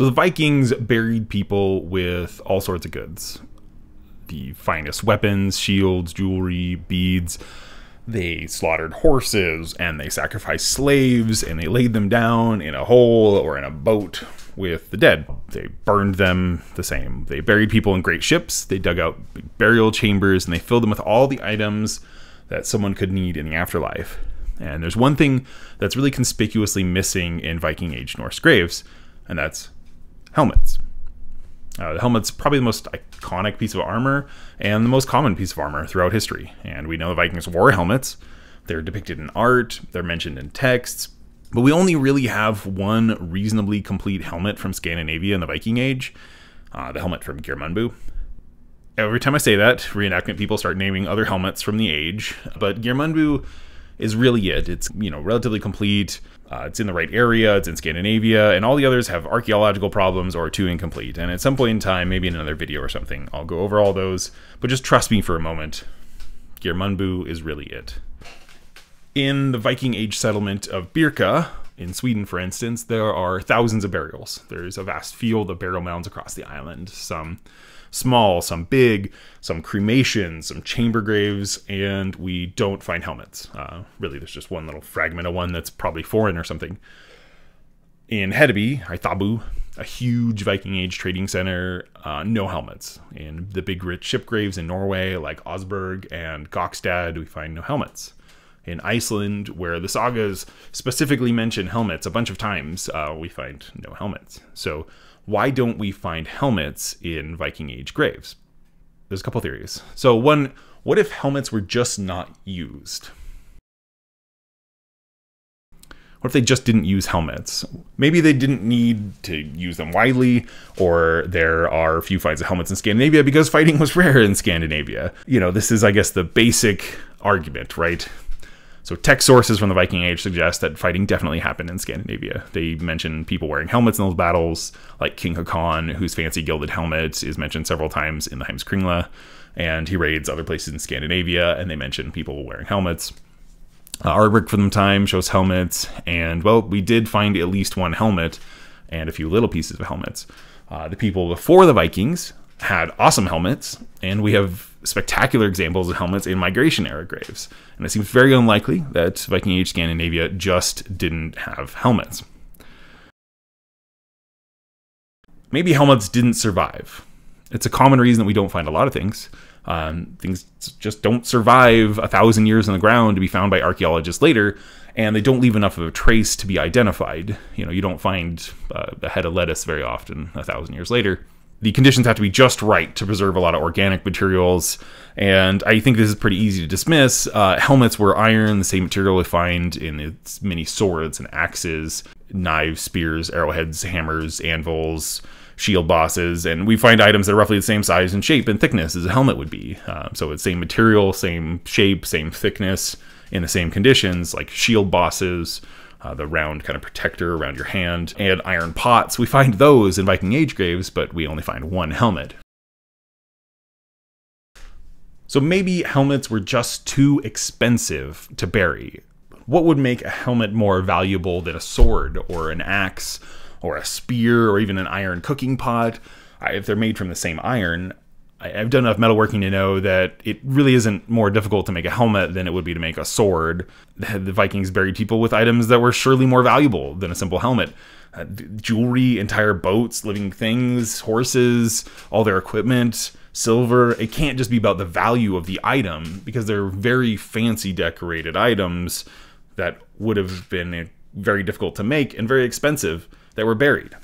So the Vikings buried people with all sorts of goods the finest weapons, shields, jewelry, beads. They slaughtered horses and they sacrificed slaves and they laid them down in a hole or in a boat with the dead. They burned them the same. They buried people in great ships. They dug out burial chambers and they filled them with all the items that someone could need in the afterlife. And there's one thing that's really conspicuously missing in Viking Age Norse graves, and that's helmets. Uh, the helmet's probably the most iconic piece of armor and the most common piece of armor throughout history. And we know the Vikings wore helmets. They're depicted in art, they're mentioned in texts, but we only really have one reasonably complete helmet from Scandinavia in the Viking Age uh, the helmet from Gjermundbu. Every time I say that, reenactment people start naming other helmets from the age, but Gjermundbu is really it. It's you know relatively complete. Uh, it's in the right area. It's in Scandinavia, and all the others have archaeological problems or too incomplete. And at some point in time, maybe in another video or something, I'll go over all those. But just trust me for a moment. Gjermundbu is really it. In the Viking Age settlement of Birka, in Sweden, for instance, there are thousands of burials. There's a vast field of burial mounds across the island. Some small, some big, some cremations, some chamber graves, and we don't find helmets. Uh, really, there's just one little fragment of one that's probably foreign or something. In Hedeby, Haithabu, a huge Viking Age trading center, uh, no helmets. In the big rich ship graves in Norway, like Oseberg and Gokstad, we find no helmets. In Iceland, where the sagas specifically mention helmets a bunch of times, uh, we find no helmets. So why don't we find helmets in Viking Age graves? There's a couple theories. So, one, what if helmets were just not used? What if they just didn't use helmets? Maybe they didn't need to use them widely, or there are few finds of helmets in Scandinavia because fighting was rare in Scandinavia. You know, this is, I guess, the basic argument, right? So tech sources from the Viking Age suggest that fighting definitely happened in Scandinavia. They mention people wearing helmets in those battles, like King Hakon, whose fancy gilded helmet is mentioned several times in the Heimskringla, and he raids other places in Scandinavia, and they mention people wearing helmets. Uh, artwork from the time shows helmets, and well, we did find at least one helmet and a few little pieces of helmets. Uh, the people before the Vikings had awesome helmets, and we have spectacular examples of helmets in migration era graves. And it seems very unlikely that Viking Age Scandinavia just didn't have helmets. Maybe helmets didn't survive. It's a common reason that we don't find a lot of things. Um, things just don't survive a thousand years on the ground to be found by archaeologists later, and they don't leave enough of a trace to be identified. You know, you don't find uh, a head of lettuce very often a thousand years later the conditions have to be just right to preserve a lot of organic materials. And I think this is pretty easy to dismiss. Uh, helmets were iron, the same material we find in its many swords and axes, knives, spears, arrowheads, hammers, anvils, shield bosses. And we find items that are roughly the same size and shape and thickness as a helmet would be. Uh, so it's same material, same shape, same thickness in the same conditions, like shield bosses uh, the round kind of protector around your hand, and iron pots. We find those in Viking Age graves, but we only find one helmet. So maybe helmets were just too expensive to bury. What would make a helmet more valuable than a sword or an axe or a spear or even an iron cooking pot? If they're made from the same iron, I've done enough metalworking to know that it really isn't more difficult to make a helmet than it would be to make a sword. The Vikings buried people with items that were surely more valuable than a simple helmet. Uh, jewelry, entire boats, living things, horses, all their equipment, silver. It can't just be about the value of the item because they're very fancy decorated items that would have been very difficult to make and very expensive that were buried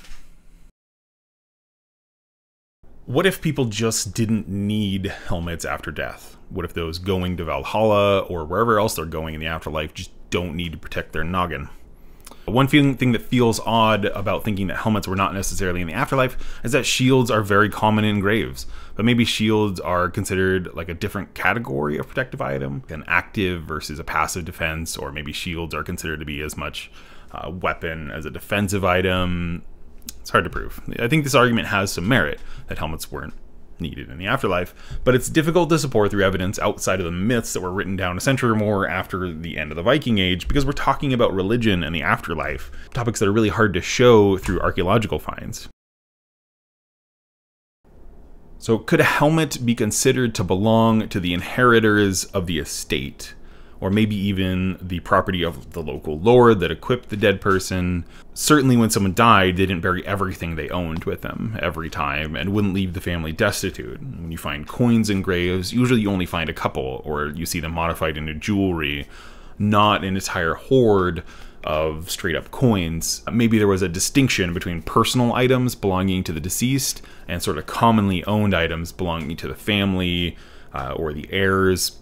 what if people just didn't need helmets after death? What if those going to Valhalla or wherever else they're going in the afterlife just don't need to protect their noggin? One thing that feels odd about thinking that helmets were not necessarily in the afterlife is that shields are very common in graves. But maybe shields are considered like a different category of protective item, an active versus a passive defense, or maybe shields are considered to be as much a uh, weapon as a defensive item. It's hard to prove. I think this argument has some merit that helmets weren't needed in the afterlife, but it's difficult to support through evidence outside of the myths that were written down a century or more after the end of the Viking Age because we're talking about religion and the afterlife, topics that are really hard to show through archaeological finds. So, could a helmet be considered to belong to the inheritors of the estate? Or maybe even the property of the local lord that equipped the dead person? Certainly, when someone died, they didn't bury everything they owned with them every time and wouldn't leave the family destitute. When you find coins in graves, usually you only find a couple, or you see them modified into jewelry, not an entire hoard of straight up coins. Maybe there was a distinction between personal items belonging to the deceased and sort of commonly owned items belonging to the family uh, or the heirs.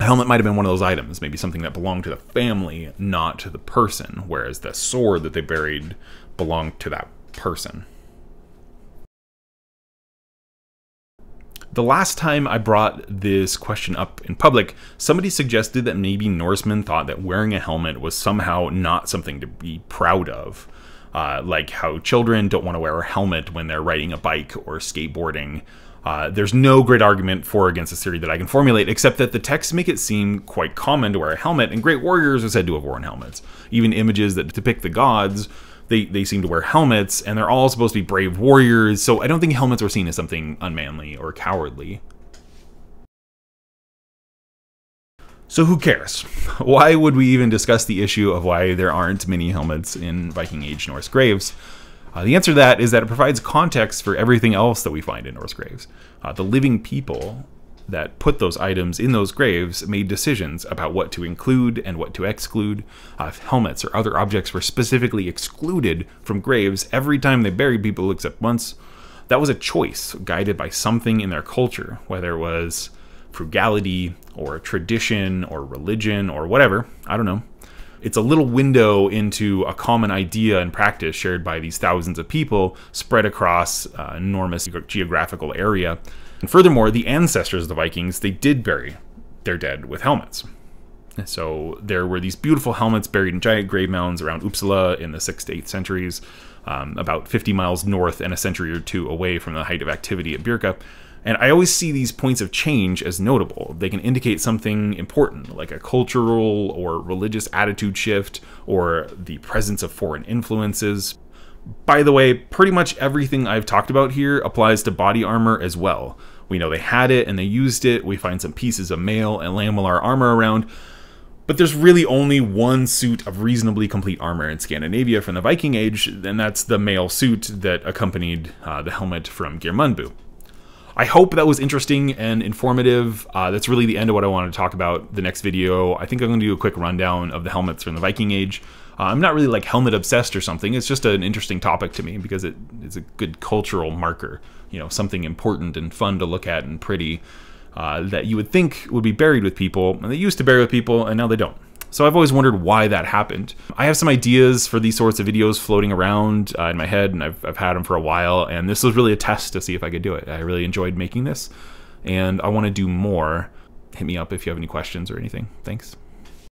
A helmet might have been one of those items, maybe something that belonged to the family, not to the person, whereas the sword that they buried belonged to that person. The last time I brought this question up in public, somebody suggested that maybe Norsemen thought that wearing a helmet was somehow not something to be proud of. Uh, like how children don't want to wear a helmet when they're riding a bike or skateboarding. Uh, there's no great argument for or against this theory that I can formulate, except that the texts make it seem quite common to wear a helmet, and great warriors are said to have worn helmets. Even images that depict the gods they, they seem to wear helmets, and they're all supposed to be brave warriors, so I don't think helmets were seen as something unmanly or cowardly. So who cares? Why would we even discuss the issue of why there aren't many helmets in Viking Age Norse graves? Uh, the answer to that is that it provides context for everything else that we find in Norse graves. Uh, the living people that put those items in those graves made decisions about what to include and what to exclude. Uh, if helmets or other objects were specifically excluded from graves every time they buried people except once, that was a choice guided by something in their culture, whether it was frugality or tradition or religion or whatever. I don't know. It's a little window into a common idea and practice shared by these thousands of people spread across an enormous geographical area and furthermore, the ancestors of the Vikings, they did bury their dead with helmets. So there were these beautiful helmets buried in giant grave mounds around Uppsala in the 6th to 8th centuries, um, about 50 miles north and a century or two away from the height of activity at Birka. And I always see these points of change as notable. They can indicate something important, like a cultural or religious attitude shift, or the presence of foreign influences. By the way, pretty much everything I've talked about here applies to body armor as well. We know they had it and they used it. We find some pieces of mail and lamellar armor around. But there's really only one suit of reasonably complete armor in Scandinavia from the Viking Age, and that's the mail suit that accompanied uh, the helmet from Gjermundbu. I hope that was interesting and informative. Uh, that's really the end of what I wanted to talk about. The next video, I think I'm going to do a quick rundown of the helmets from the Viking Age. Uh, I'm not really like helmet obsessed or something. It's just an interesting topic to me because it is a good cultural marker. You know, something important and fun to look at and pretty uh, that you would think would be buried with people, and they used to bury with people, and now they don't. So I've always wondered why that happened. I have some ideas for these sorts of videos floating around uh, in my head, and I've, I've had them for a while, and this was really a test to see if I could do it. I really enjoyed making this, and I want to do more. Hit me up if you have any questions or anything. Thanks.